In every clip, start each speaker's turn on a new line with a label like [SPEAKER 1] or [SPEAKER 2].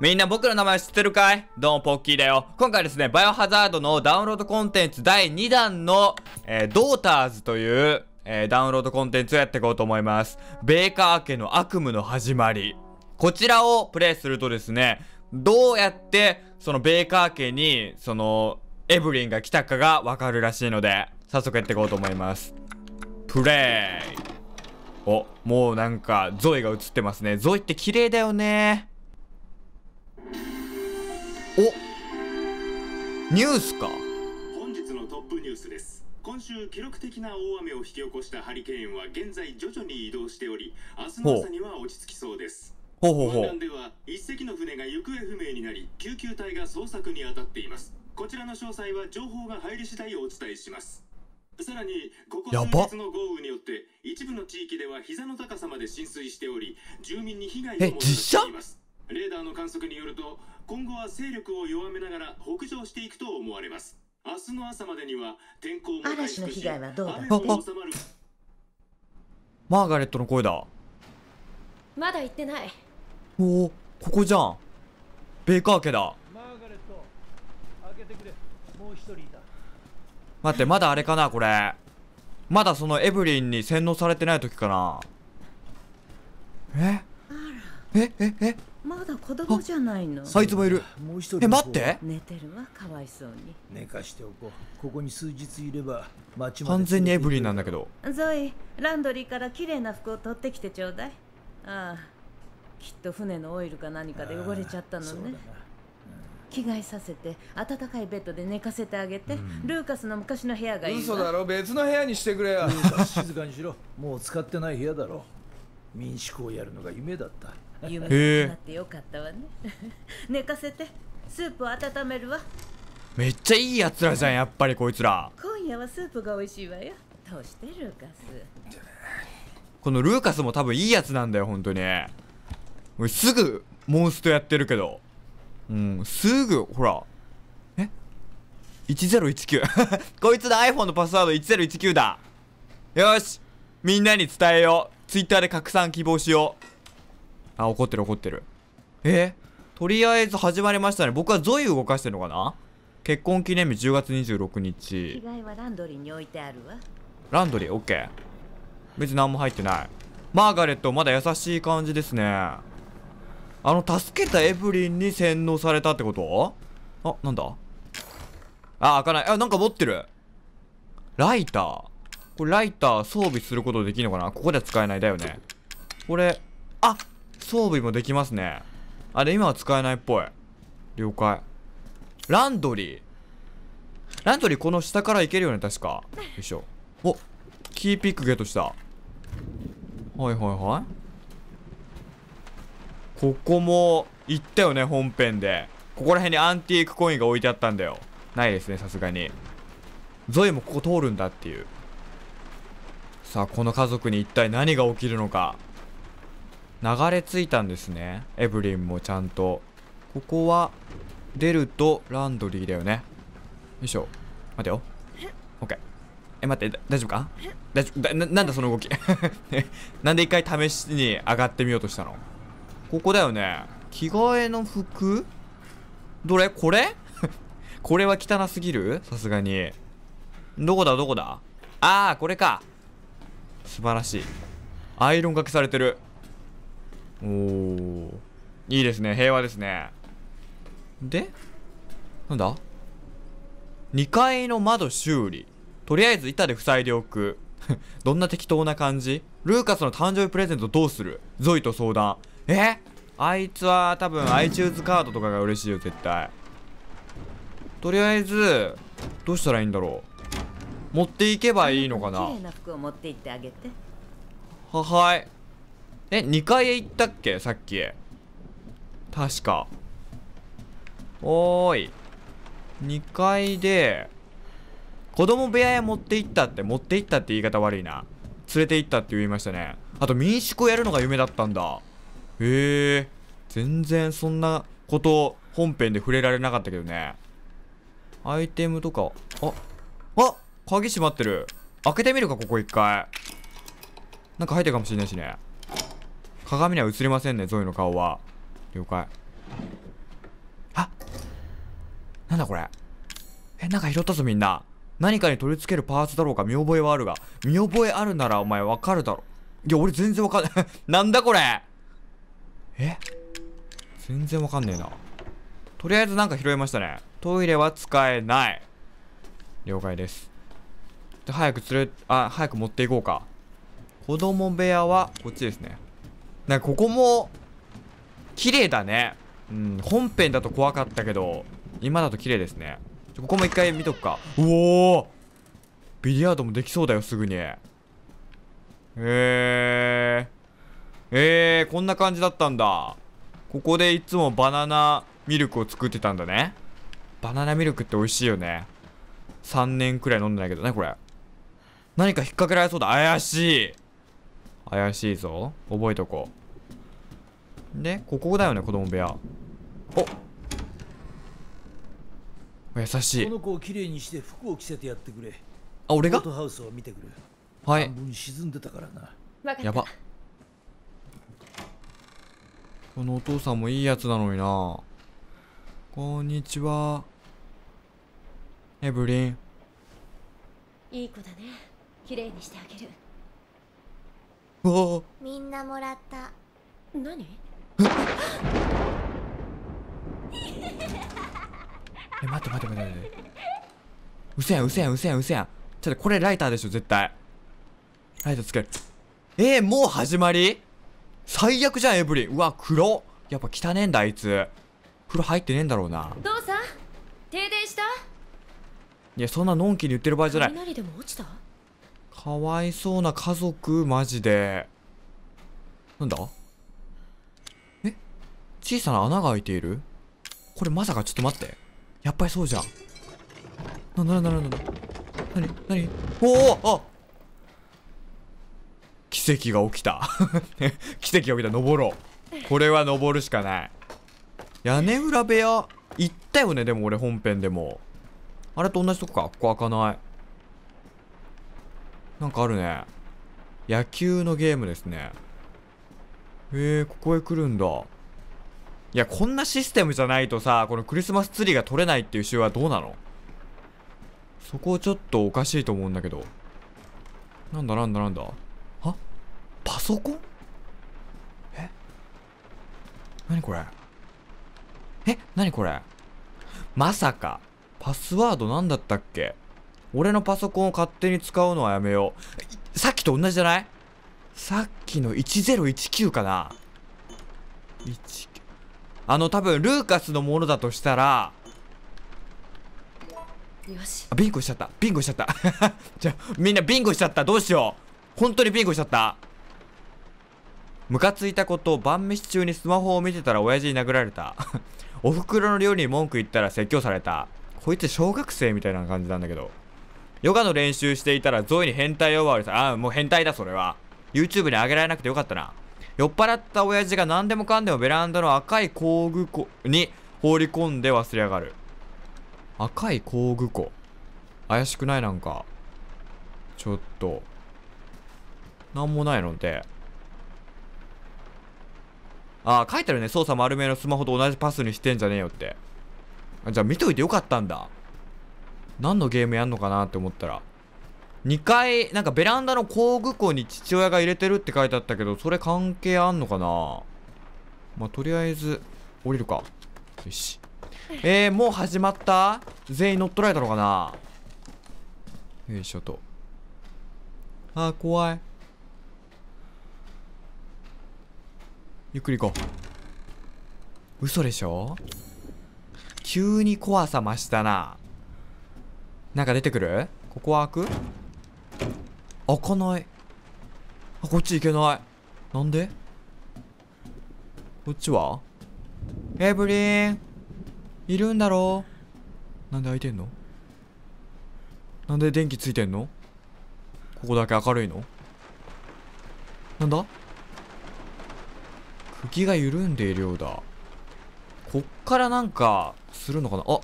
[SPEAKER 1] みんな僕の名前知ってるかい？どうもポッキーだよ。今回ですね、バイオハザードのダウンロードコンテンツ第2弾の、えー、ドーターズという、えー、ダウンロードコンテンツをやっていこうと思います。ベーカー家の悪夢の始まり。こちらをプレイするとですね、どうやって、そのベーカー家に、その、エブリンが来たかがわかるらしいので、早速やっていこうと思います。プレイお、もうなんか、ゾイが映ってますね。ゾイって綺麗だよね。お。ニュースか。
[SPEAKER 2] 本日のトップニュースです。今週記録的な大雨を引き起こしたハリケーンは現在徐々に移動しており明日の朝には落ち着きそうです。
[SPEAKER 1] ほう。ほう。ほう。
[SPEAKER 2] では一隻の船が行方不明になり救急隊が捜索に当たっています。こちらの詳細は情報が入り次第お伝えします。さらにここ数日の豪雨によって一部の地域では膝の高さまで浸水しており住民に被害がもたらしていますレーダーの観測によると今後は勢力を弱めながら北上していくと思われます明日の朝までには天候も
[SPEAKER 3] 嵐の被害はどうだ
[SPEAKER 2] 雨も収まる
[SPEAKER 1] マーガレットの声だ。
[SPEAKER 3] まだ行ってない
[SPEAKER 1] おお、ここじゃん。ベーカー家だ。
[SPEAKER 4] マーガレット開けてくれもう一人いた
[SPEAKER 1] 待って、まだあれかな、これ。まだそのエブリンに洗脳されてない時かな。え？え、え、え、
[SPEAKER 3] まだ子供じゃないの。
[SPEAKER 1] あいつもいる。
[SPEAKER 4] もう一人。
[SPEAKER 1] え、待って。
[SPEAKER 3] 寝てるわかわいそうに。
[SPEAKER 4] 寝かしておこう。ここに数日いれば町まで
[SPEAKER 1] 完全にエブリンなんだけど。
[SPEAKER 3] ゾイランドリーから綺麗な服を取ってきてちょうだい。ああきっと船のオイルか何かで汚れちゃったのね。
[SPEAKER 4] そうだな
[SPEAKER 3] 着替えさせて暖かいベッドで寝かせてあげて、ルーカスの昔の部屋がいいわ。
[SPEAKER 5] 嘘だろ。別の部屋にしてくれよ。
[SPEAKER 4] 静かにしろ。もう使ってない部屋だろ。民宿をやるのが夢だった
[SPEAKER 3] 夢になってよかったわね 寝かせてスープを温めるわ
[SPEAKER 1] めっちゃいい奴らじゃん、やっぱりこいつら。
[SPEAKER 3] 今夜はスープが美味しいわよどうしてルーカス？
[SPEAKER 1] このルーカスも多分いいやつなんだよ、本当に。俺すぐ、モンストやってるけど。うん、すぐ、ほら。え ?1019。こいつの iPhone のパスワード1019だ。よしみんなに伝えよう。Twitter で拡散希望しよう。あ、怒ってる怒ってる。え？とりあえず始まりましたね。僕はゾイ動かしてるのかな？結婚記念日10月26
[SPEAKER 3] 着
[SPEAKER 1] 日。
[SPEAKER 3] 替えはランドリーに置いてあるわ
[SPEAKER 1] ランドリー、オッケー。別に何も入ってない。マーガレット、まだ優しい感じですね。あの、助けたエブリンに洗脳されたってこと？あ、なんだ？あ、開かない。あ、なんか持ってる。ライター。これライター装備することできるのかな？ここでは使えないだよね。これ、あ装備もできますね。あ、で、今は使えないっぽい。了解。ランドリー。ランドリーこの下から行けるよね、確か。よいしょ。おキーピックゲットした。はいはいはい。ここも、行ったよね、本編で。ここら辺にアンティークコインが置いてあったんだよ。ないですね、さすがに。ゾイもここ通るんだっていう。さあ、この家族に一体何が起きるのか。流れ着いたんですね。エブリンもちゃんと。ここは、出るとランドリーだよね。よいしょ。待てよ。オッケー。え、待って、大丈夫か？大丈夫な、なんだその動き？なんで一回試しに上がってみようとしたの？ここだよね。着替えの服？どれ？これ？これは汚すぎる？さすがに。どこだ？どこだ？ああ、これか。素晴らしい。アイロンかけされてる。おー。いいですね。平和ですね。でなんだ？2階の窓修理。とりあえず板で塞いでおく。どんな適当な感じ？ルーカスの誕生日プレゼントどうする？ゾイと相談。え？あいつは多分 iTunes カードとかが嬉しいよ、絶対。とりあえず、どうしたらいいんだろう？持っていけばいいのかな？
[SPEAKER 3] 綺麗な服を持って行ってあげて
[SPEAKER 1] ははい。え、2階へ行ったっけ？さっき。確か。おーい。2階で、子供部屋へ持って行ったって、持って行ったって言い方悪いな。連れて行ったって言いましたね。あと民宿をやるのが夢だったんだ。へえ。全然そんなこと本編で触れられなかったけどね。アイテムとか、あ、あ鍵閉まってる。開けてみるか、ここ一回。なんか入ってるかもしれないしね。鏡には映りませんね、ゾイの顔は。了解。あなんだこれ。えなんか拾ったぞみんな。何かに取り付けるパーツだろうか見覚えはあるが。見覚えあるならお前わかるだろ。いや俺全然わかんない。なんだこれ。え？全然わかんねえな。とりあえずなんか拾いましたね。トイレは使えない。了解です。で早く連れあ早く持っていこうか。子供部屋はこっちですね。なんかここも綺麗だね。うん本編だと怖かったけど今だと綺麗ですね。ここも一回見とくか。うおー。ビリヤードもできそうだよすぐに。へええー、こんな感じだったんだ。ここでいつもバナナミルクを作ってたんだね。バナナミルクって美味しいよね。3年くらい飲んでないけどねこれ。何か引っ掛けられそうだ。怪しい。怪しいぞ。覚えとこう。でここだよね子供部屋。お。優しい。
[SPEAKER 4] この子をきれいにして服を着せてやってくれ。
[SPEAKER 1] あ俺が？
[SPEAKER 4] コートハウスを見てくる
[SPEAKER 1] はい。
[SPEAKER 4] 半分沈んでたからな。
[SPEAKER 1] やば。このお父さんもいいやつなのにな。こんにちは。エブリン。
[SPEAKER 6] いい子だね。綺麗にしてあげる
[SPEAKER 1] うわ
[SPEAKER 6] みんなもらった。
[SPEAKER 3] 何？
[SPEAKER 1] え待って待って待って待って。うせやんうせやんうせやんうせやん。ちょっとこれライターでしょ絶対。ライターつける。えー、もう始まり？最悪じゃんエブリン。うわ黒。やっぱ汚ねえんだあいつ。風呂入ってねえんだろうな。
[SPEAKER 3] 父さ？ん停電した？
[SPEAKER 1] いやそんなのんきに言ってる場合じゃない。
[SPEAKER 3] 雷でも落ちた？
[SPEAKER 1] かわいそうな家族マジで。なんだ？え？小さな穴が開いている？これまさかちょっと待って。やっぱりそうじゃん。なんだなんだなんだなになにおおあ！奇跡が起きた。奇跡が起きた。登ろう。これは登るしかない。屋根裏部屋？行ったよねでも俺本編でも。あれと同じとこか？ここ開かない。なんかあるね。野球のゲームですね。へえここへ来るんだ。いやこんなシステムじゃないとさこのクリスマスツリーが取れないっていう週はどうなの？そこちょっとおかしいと思うんだけど。なんだなんだなんだ？あパソコン？え？何これ？え？何これ？まさか。パスワード何だったっけ？俺のパソコンを勝手に使うのはやめよう。さっきと同じじゃない？さっきの1019かな。19あの多分ルーカスのものだとしたら
[SPEAKER 3] よし。
[SPEAKER 1] あビンゴしちゃった。ビンゴしちゃった。じゃあみんなビンゴしちゃった。どうしよう。本当にビンゴしちゃった？ムカついたこと晩飯中にスマホを見てたら親父に殴られた。お袋の料理に文句言ったら説教された。こいつ小学生みたいな感じなんだけどヨガの練習していたらゾイに変態呼ばわりさああもう変態だそれは。YouTube に上げられなくてよかったな。酔っ払った親父が何でもかんでもベランダの赤い工具庫に放り込んで忘れやがる。赤い工具庫。怪しくないなんか。ちょっと。なんもないのでああ書いてあるね。操作丸めのスマホと同じパスにしてんじゃねえよって。あじゃあ見といてよかったんだ。何のゲームやんのかなって思ったら2階なんかベランダの工具庫に父親が入れてるって書いてあったけどそれ関係あんのかな？まあとりあえず降りるか。よし。えー、もう始まった？全員乗っ取られたのかな？よいしょと。あー怖い。ゆっくり行こう。嘘でしょ？急に怖さ増したな。なんか出てくる？ここは開く？開かない。あこっち行けない。なんで？こっちは？エブリンいるんだろ？なんで開いてんの？なんで電気ついてんの？ここだけ明るいの？なんだ？釘が緩んでいるようだ。こっからなんかするのかな？あ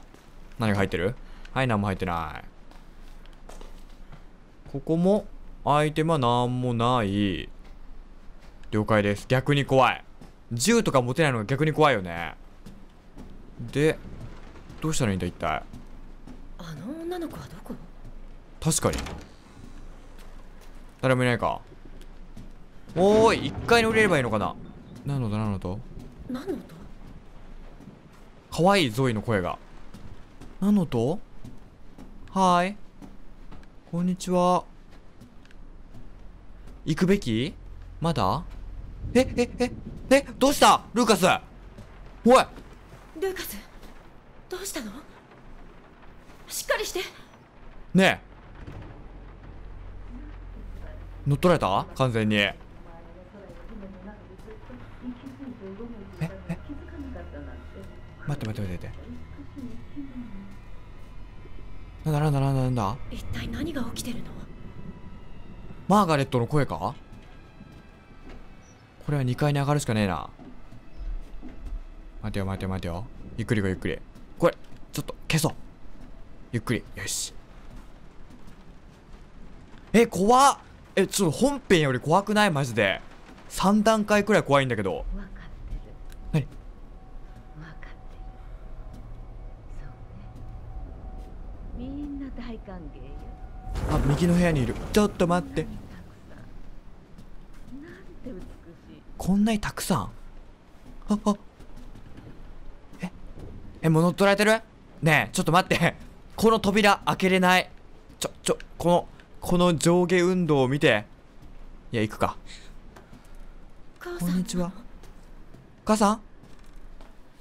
[SPEAKER 1] 何が入ってる？はい何も入ってない。ここもアイテムは何もない。了解です。逆に怖い。銃とか持てないのが逆に怖いよね。でどうしたらいいんだ一体？
[SPEAKER 6] あの女の子はどこ？
[SPEAKER 1] 確かに。誰もいないか。おーい1階に降りればいいのかな。何のだ何のと
[SPEAKER 6] 何の音？
[SPEAKER 1] 可愛いゾイの声が。何のとはーい。こんにちは。行くべき？まだ？ええええどうした？ルーカス。おい。
[SPEAKER 6] ルーカスどうしたの？しっかりして。
[SPEAKER 1] ねえ。乗っ取られた？完全に。ええ？待って待って待って待ってなんだなんだなんだなんだ？
[SPEAKER 6] 一体何が起きてるの？
[SPEAKER 1] マーガレットの声か？これは2階に上がるしかねえな。待てよ待てよ待てよ。ゆっくりごゆっくり。これちょっと消そう。ゆっくり。よし。え怖っ。えちょっと本編より怖くない？マジで。3段階くらい怖いんだけど
[SPEAKER 3] 分かってる
[SPEAKER 1] 何
[SPEAKER 3] 分かってるそうねみんな大歓迎よ
[SPEAKER 1] あ右の部屋にいる。ちょっと待って。こんなにたくさん？ああ。え？えもう乗っ取られてる？ねえちょっと待って。この扉開けれない。ちょちょこのこの上下運動を見て。いや行くか。こんにちは。母さん？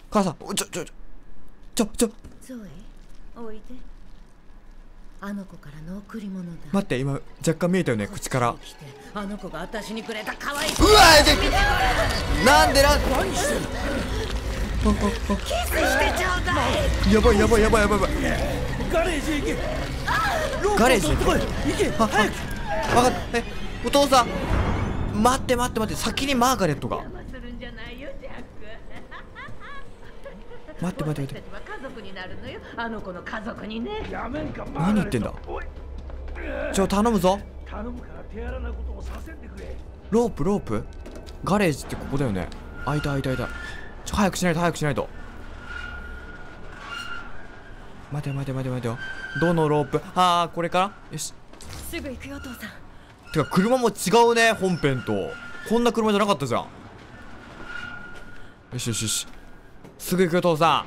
[SPEAKER 1] 母さん？おちょちょちょちょちょ。
[SPEAKER 3] おいであの子からの贈り物だ。
[SPEAKER 1] 待って今若干見えたよね口から。
[SPEAKER 3] あの子が私にくれた可愛い
[SPEAKER 1] ーでなんでなん何してるキスしてちょうだい。やばいやばいやばいやばいやばい。
[SPEAKER 4] ガレージへ行け。
[SPEAKER 1] ガレージ
[SPEAKER 4] 行け。
[SPEAKER 1] あはい分かった。えお父さん。待って待って待って。先にマーガレットが。
[SPEAKER 3] 邪魔するんじゃないよ
[SPEAKER 1] 待って待って待って。
[SPEAKER 3] 私たちは家族になるのよ。あの子の家族にね。
[SPEAKER 4] やめんか
[SPEAKER 1] 何言ってんだ？ちょ頼むぞ。
[SPEAKER 4] 頼むから手荒なことをさせんでくれ。
[SPEAKER 1] ロープロープ？ガレージってここだよね。開いた開いた開いた。ちょ早くしないと早くしないと。待て待て待て待てよ。どのロープ？ああこれから？よし。
[SPEAKER 6] すぐ行くよお父さん。
[SPEAKER 1] てか車も違うね本編と。こんな車じゃなかったじゃん。よしよしよしすぐ行くよ父さ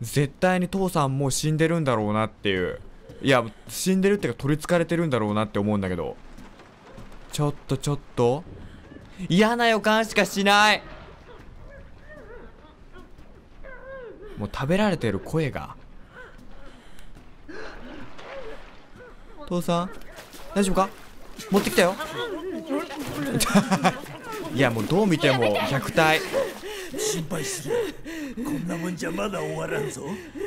[SPEAKER 1] ん。絶対に父さんもう死んでるんだろうなっていう。いや死んでるっていうか取りつかれてるんだろうなって思うんだけど。ちょっとちょっと。嫌な予感しかしない。もう食べられてる声が。父さん大丈夫か？持ってきたよ。いやもうどう見ても虐待。
[SPEAKER 4] 心配する。こんなもんじゃまだ終わらんぞ。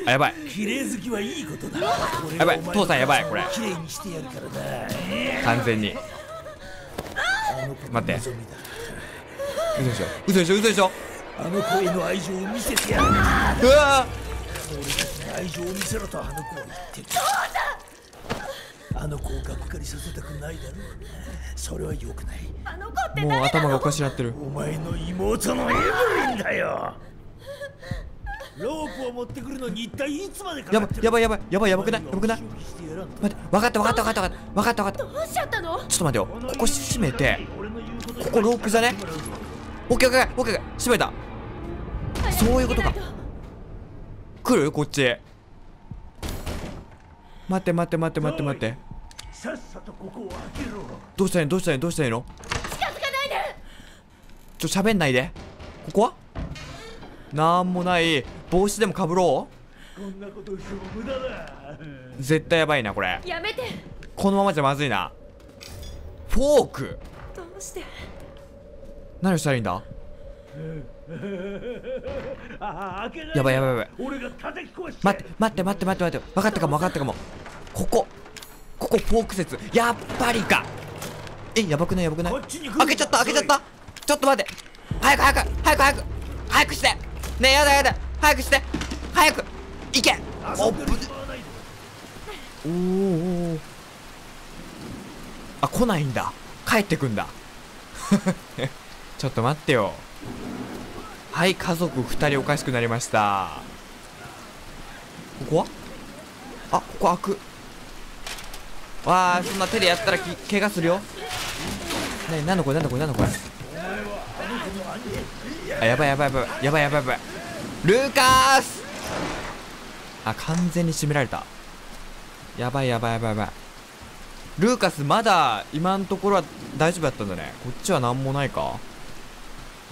[SPEAKER 1] あやばい。
[SPEAKER 4] 綺麗好きはいいことだ。
[SPEAKER 1] やばい。父さんやばいこれ。
[SPEAKER 4] 綺麗にしてやるからな
[SPEAKER 1] 完全に。
[SPEAKER 4] あの子の
[SPEAKER 1] 待って。嘘でしょ。嘘でしょ嘘でしょ。
[SPEAKER 4] あの子への愛情を見せてやる。
[SPEAKER 1] うわ
[SPEAKER 4] 俺たちに愛情を見せろとあの子は言ってるあの子をがっかりさせたくないだろうそれは良くない。
[SPEAKER 6] あの子って
[SPEAKER 1] ーもう頭がおかしなってる。
[SPEAKER 4] お前の妹のエブリンだよ。ロープを持ってくるのに一体いつまでか
[SPEAKER 1] やば
[SPEAKER 4] かってる
[SPEAKER 1] やばいやばいやばいやばくない？やばくない？待って分かった分かった分かった分かった分かった。
[SPEAKER 6] どうしちゃったの？
[SPEAKER 1] ちょっと待ってよ。ここ閉めて。
[SPEAKER 4] こと
[SPEAKER 1] ここロープじゃね？オッケーオッケーオッケー閉めた。そういうことか。来る？こっち待って待って待って待って待って。
[SPEAKER 4] さっさとここを開けろ。
[SPEAKER 1] どうしたらいいの？どうしたらいいの？どうしたらいいの？ちょ喋んないで。ここは？なんもない。帽子でもかぶろ
[SPEAKER 4] こんなことしても無駄だ。
[SPEAKER 1] う絶対やばいなこれ。
[SPEAKER 6] やめて。
[SPEAKER 1] このままじゃまずいな。フォーク。
[SPEAKER 6] どうして？
[SPEAKER 1] 何をしたらいいんだ？やばいやばいやばい
[SPEAKER 4] 俺が叩き壊して
[SPEAKER 1] 待って待って待って待って待って分かったかも分かったかもここここフォーク説やっぱりかえやばくないやばくない開けちゃった開けちゃったちょっと待って。早く早く早く早く。早くして。ねえやだやだ。早くして。早く。行け。おっぶおーおー。あ来ないんだ。帰ってくんだ。ちょっと待ってよ。はい家族2人おかしくなりました。ここは？あここ開く。わあそんな手でやったらき怪我するよ。ねなんだこれなんだこれなんだこれあやばいやばいやばいやばいやばいやばい。ルーカース！あ完全に締められた。やばいやばいやばいやばい。ルーカスまだ今のところは大丈夫だったんだね。こっちは何もないか。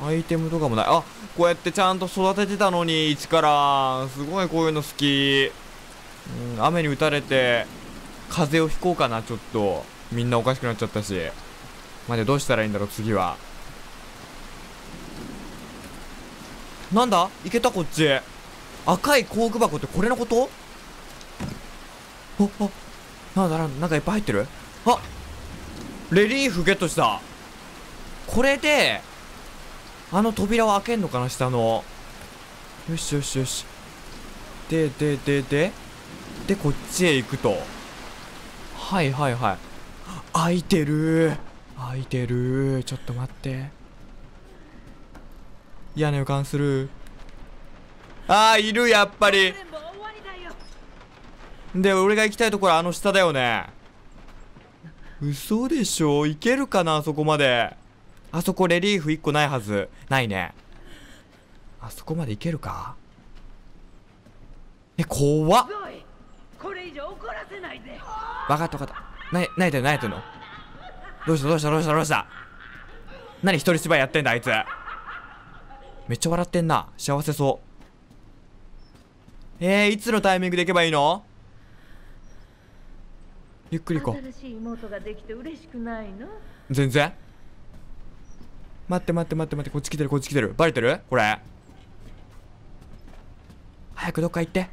[SPEAKER 1] アイテムとかもない。あこうやってちゃんと育ててたのに一からすごいこういうの好き。うん雨に打たれて風邪をひこうかなちょっと。みんなおかしくなっちゃったし。までどうしたらいいんだろう次は。なんだ？いけたこっち赤い工具箱ってこれのこと？ああなんだなんなんかいっぱい入ってる？あレリーフゲットした。これであの扉を開けんのかな下の。よしよしよし。でででででこっちへ行くと。はいはいはい。開いてる。開いてる。ちょっと待って。嫌な予感する。あーいるやっぱり。で俺が行きたいところあの下だよね。嘘でしょ？行けるかなあそこまで。あそこレリーフ1個ないはず。ないね。あそこまで行けるか？え怖っ。
[SPEAKER 3] これ以上怒らせないで
[SPEAKER 1] 分かった分かった。な何やってんの何やってんのどうしたどうしたどうしたどうした？何一人芝居やってんだあいつ。めっちゃ笑ってんな。幸せそう。えー、いつのタイミングで行けばいいの？ゆっくり行こう。全然？待って待って待って待ってこっち来てるこっち来てる。バレてる？これ。早くどっか行って。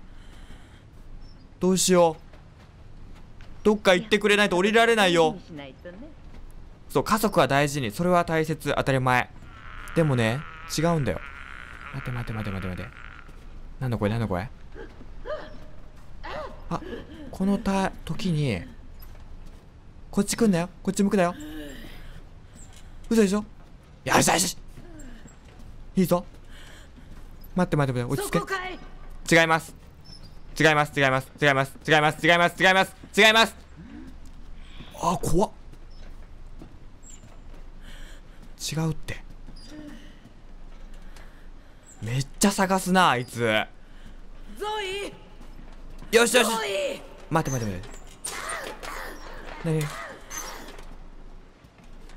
[SPEAKER 1] どうしよう。どっか行ってくれないと降りられないよ。そう家族は大事に。それは大切。当たり前。でもね違うんだよ。待って待って待って待って待って。なんだこれなんだこれ？あこのた時にこっち来んだよ。こっち向くだよ。嘘でしょ？よしよしいいぞ。待って待って待って落ち着け。違います違います。違います。違います。違います。違います。違います。違います。あ怖っ。違うってめっちゃ探すなあいつ。
[SPEAKER 3] ゾイ。
[SPEAKER 1] よしよし。待って待って待って。何？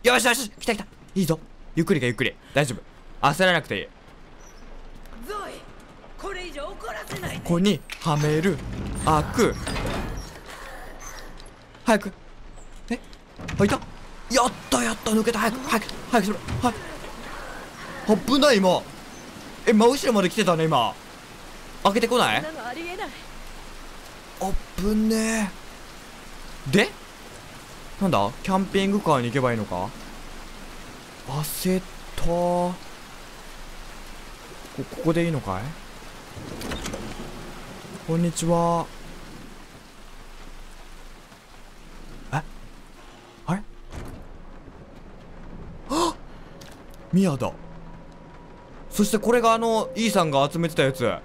[SPEAKER 1] よしよし。来た来た。いいぞ。ゆっくりかゆっくり。大丈夫。焦らなくていい。
[SPEAKER 3] ゾイ。これ以上怒らせないで。
[SPEAKER 1] ここにはめる。開く早く。え？開いた。やったやった。抜けた。早く早く早くしろ。はい。危ない今え真後ろまで来てたね今。開けてこない？
[SPEAKER 3] ありえない。
[SPEAKER 1] あぶねえ。で？なんだ？キャンピングカーに行けばいいのか？焦った。こここでいいのかい？こんにちは。え？あれ？あ ミヤだそしてこれがあのイーさんが集めてたやつ。え？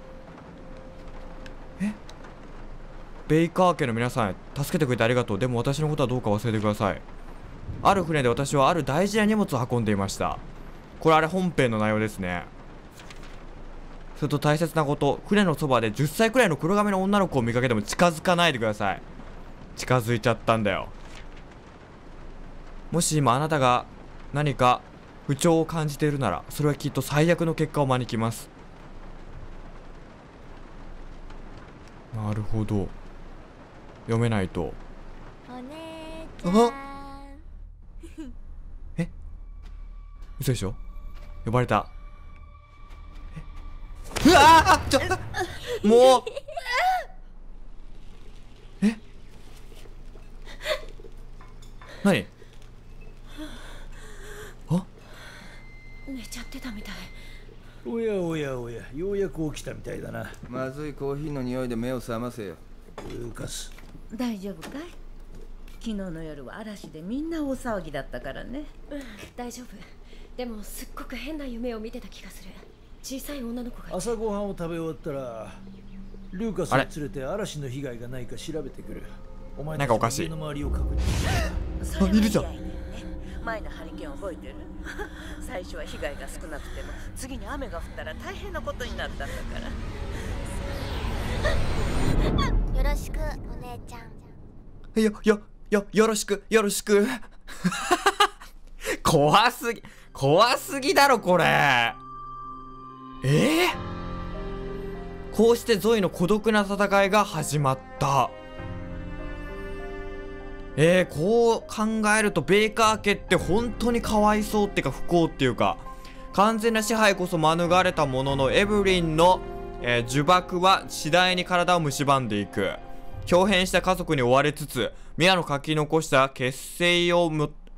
[SPEAKER 1] ベイカー家の皆さん助けてくれてありがとう。でも私のことはどうか忘れてください。ある船で私はある大事な荷物を運んでいました。これあれ本編の内容ですね。それと大切なこと。船のそばで10歳くらいの黒髪の女の子を見かけても近づかないでください。近づいちゃったんだよ。もし今あなたが何か不調を感じているならそれはきっと最悪の結果を招きます。なるほど。読めないと。
[SPEAKER 6] お姉ちゃん。
[SPEAKER 1] 嘘でしょ？呼ばれた。え？うわー！ちょもう。え？何
[SPEAKER 6] 寝ちゃってたみたい。
[SPEAKER 4] おやおやおやようやく起きたみたいだな。
[SPEAKER 5] まずいコーヒーの匂いで目を覚ませよ。
[SPEAKER 4] ルーカス
[SPEAKER 3] 大丈夫かい？昨日の夜は嵐でみんな大騒ぎだったからね。
[SPEAKER 6] うん大丈夫。でもすっごく変な夢を見てた気がする。小さい女の子が
[SPEAKER 4] 朝ごはんを食べ終わったらルーカスを連れて嵐の被害がないか調べてくる。お前
[SPEAKER 1] なんかおかしい
[SPEAKER 4] 家の周りを確認。
[SPEAKER 3] い
[SPEAKER 1] いるじゃん
[SPEAKER 3] 前のハリケーン覚えてる？最初は被害が少なくても次に雨が降ったら大変なことになったんだから
[SPEAKER 7] よろしくお姉ちゃん
[SPEAKER 1] よ、よ、よ、よろしく、よろしく。怖すぎ、怖すぎだろ、これ。ええこうしてゾイの孤独な戦いが始まった。えー、こう考えるとベーカー家って本当にかわいそうっていうか不幸っていうか完全な支配こそ免れたもののエブリンの、えー呪縛は次第に体を蝕んでいく。表変した家族に追われつつ宮の書き残した結成を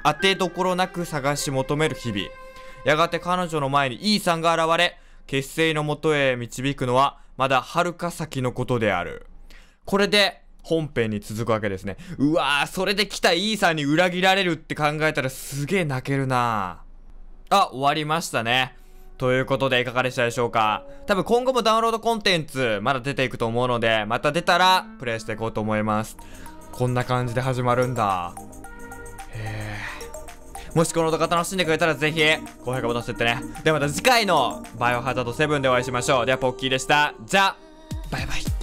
[SPEAKER 1] 当てどころなく探し求める日々。やがて彼女の前にイーさんが現れ結成のもとへ導くのはまだ遥か先のことである。これで本編に続くわけですね。うわーそれで来たイーさんに裏切られるって考えたらすげえ泣けるな。あ終わりましたね。ということでいかがでしたでしょうか？多分今後もダウンロードコンテンツまだ出ていくと思うのでまた出たらプレイしていこうと思います。こんな感じで始まるんだ。へえもしこの動画楽しんでくれたらぜひ高評価ボタン押してってね。ではまた次回のバイオハザード7でお会いしましょう。ではポッキーでした。じゃあバイバイ。